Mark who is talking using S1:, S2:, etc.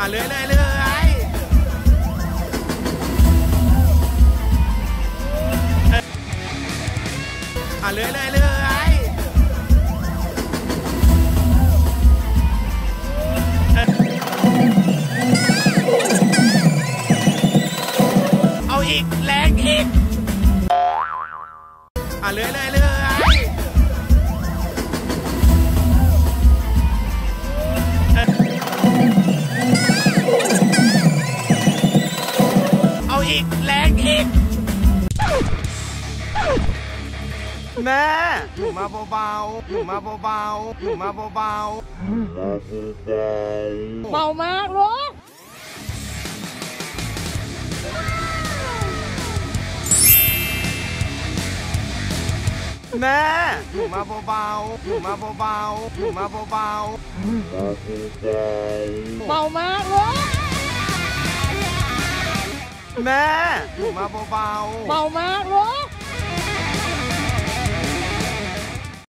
S1: อะเลื่อยเลยเลื่อยอะเลื่อยเลยเลื่อยเอาอีกแรงอีกอะเลื่อยเลยเลื่อย อาอีกแรงอีก แม่หนูมาเบาๆหนูมาเบาๆหนูมาเบา
S2: เบามากลูก
S1: ๆแม่หนูมาเบาๆหนูมาเบาๆหนูมาเบา
S2: เบามากลูก
S1: ๆ แม่หนูมาเบา
S2: เบามากลูก